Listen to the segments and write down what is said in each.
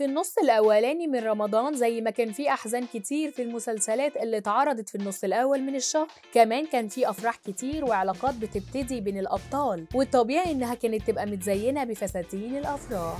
في النص الأولاني من رمضان زي ما كان في أحزان كتير في المسلسلات اللي اتعرضت في النص الأول من الشهر. كمان كان في أفراح كتير وعلاقات بتبتدي بين الأبطال والطبيعي إنها كانت تبقى متزينة بفساتين الأفراح.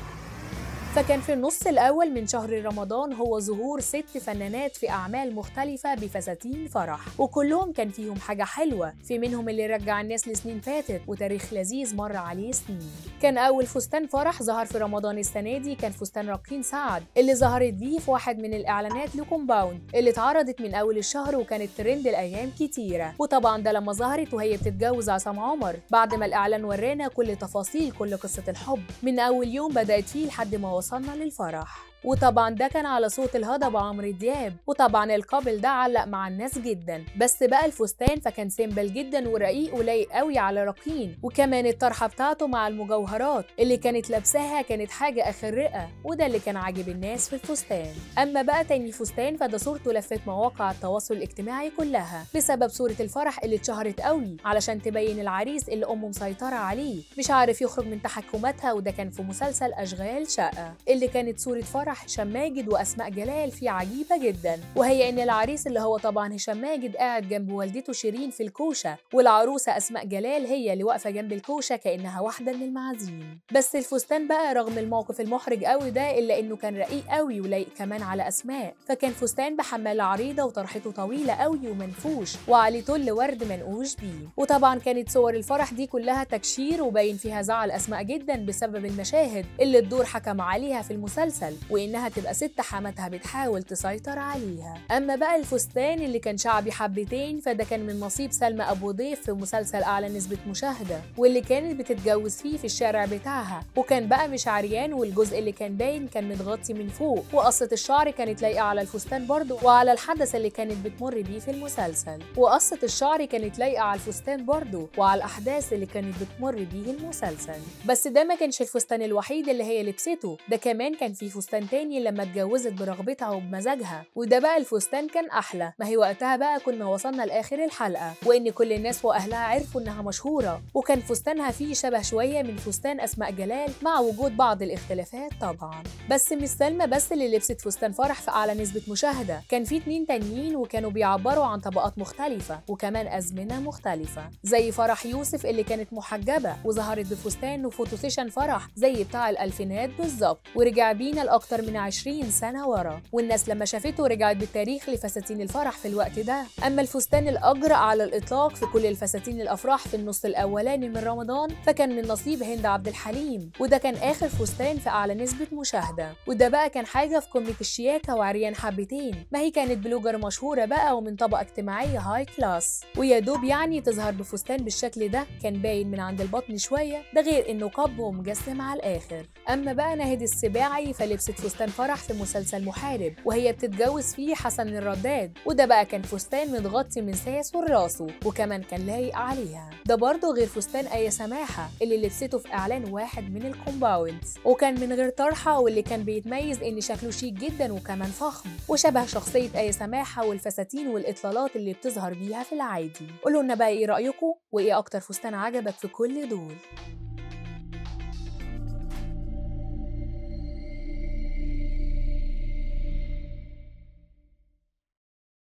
فكان في النص الأول من شهر رمضان هو ظهور ست فنانات في أعمال مختلفة بفساتين فرح وكلهم كان فيهم حاجة حلوة في منهم اللي رجع الناس لسنين فاتت وتاريخ لذيذ مر عليه سنين. كان أول فستان فرح ظهر في رمضان السنة دي كان فستان راقين سعد اللي ظهرت بيه في واحد من الإعلانات ل compound اللي اتعرضت من أول الشهر وكانت ترند الأيام كتيرة. وطبعا ده لما ظهرت وهي بتتجوز عصام عمر. بعد ما الإعلان ورانا كل تفاصيل كل قصة الحب. من أول يوم بدأت فيه لحد ما وصلنا للفرح. وطبعا ده كان على صوت الهضبة عمرو دياب وطبعا ال couple ده علق مع الناس جدا. بس بقى الفستان فكان simple جدا ورقيق ولايق قوي على رقين. وكمان الطرحة بتاعته مع المجوهرات اللي كانت لابساها كانت حاجة آخر رقة وده اللي كان عاجب الناس في الفستان. أما بقى تاني فستان فده صورته لفت مواقع التواصل الاجتماعي كلها بسبب صورة الفرح اللي اتشهرت قوي علشان تبين العريس اللي أمه مسيطرة عليه. مش عارف يخرج من تحكماتها وده كان في مسلسل أشغال شقة. اللي كانت صورة فرح فرح هشام ماجد وأسماء جلال فيه عجيبة جدا. وهي إن العريس اللي هو طبعا هشام ماجد قاعد جنب والدته شيرين في الكوشة والعروسة أسماء جلال هي اللي واقفة جنب الكوشة كأنها واحدة من المعازيم. بس الفستان بقى رغم الموقف المحرج قوي ده إلا إنه كان رقيق قوي ولايق كمان على أسماء. فكان فستان بحماله عريضه وطرحته طويلة قوي ومنفوش وعليه تل ورد منقوش بيه. وطبعا كانت صور الفرح دي كلها تكشير وباين فيها زعل أسماء جدا بسبب المشاهد اللي الدور حكم عليها في المسلسل. وإنها تبقى ست حماتها بتحاول تسيطر عليها. أما بقى الفستان اللي كان شعبي حبتين فده كان من نصيب سلمى أبو ضيف في مسلسل أعلى نسبة مشاهدة واللي كانت بتتجوز فيه في الشارع بتاعها. وكان بقى مش عريان والجزء اللي كان باين كان متغطي من فوق. وقصة الشعر كانت لايقة على الفستان برضه وعلى الحدث اللي كانت بتمر بيه في المسلسل. وقصة الشعر كانت لايقة على الفستان برضه وعلى الأحداث اللي كانت بتمر بيه المسلسل. بس ده ما كانش الفستان الوحيد اللي هي لبسته ده كمان كان في فستان تاني لما اتجوزت برغبتها وبمزاجها وده بقى الفستان كان أحلى. ما هي وقتها بقى كنا وصلنا لآخر الحلقة وإن كل الناس وأهلها عرفوا إنها مشهورة. وكان فستانها فيه شبه شوية من فستان أسماء جلال مع وجود بعض الاختلافات طبعا. بس مش سلمى بس اللي لبست فستان فرح في أعلى نسبة مشاهدة. كان في اتنين تانيين وكانوا بيعبروا عن طبقات مختلفة وكمان أزمنة مختلفة. زي فرح يوسف اللي كانت محجبة وظهرت بفستان و photo session فرح زي بتاع الألفينات بالظبط. ورجع بينا لاكتر من 20 سنة ورا. والناس لما شافته رجعت بالتاريخ لفساتين الفرح في الوقت ده. أما الفستان الأجرأ على الإطلاق في كل الفساتين الأفراح في النص الأولاني من رمضان فكان من نصيب هند عبد الحليم. وده كان آخر فستان في أعلى نسبة مشاهدة. وده بقى كان حاجة في قمة الشياكة وعريان حبتين. ما هي كانت blogger مشهورة بقى ومن طبقة اجتماعية high class ويا دوب يعني تظهر بفستان بالشكل ده. كان باين من عند البطن شوية. ده غير إنه cup ومجسم على الآخر. أما بقى ناهد السباعي فلبست فستان فرح في مسلسل محارب وهي بتتجوز فيه حسن الرداد وده بقى كان فستان متغطي من ساسه لراسه وكمان كان لايق عليها. ده برضه غير فستان آية سماحة اللي لبسته في إعلان واحد من ال compounds وكان من غير طرحة واللي كان بيتميز إن شكله شيك جدا وكمان فخم. وشبه شخصية آية سماحة والفساتين والإطلالات اللي بتظهر بيها في العادي. قولوا لنا بقى إيه رأيكم وإيه أكتر فستان عجبك في كل دول؟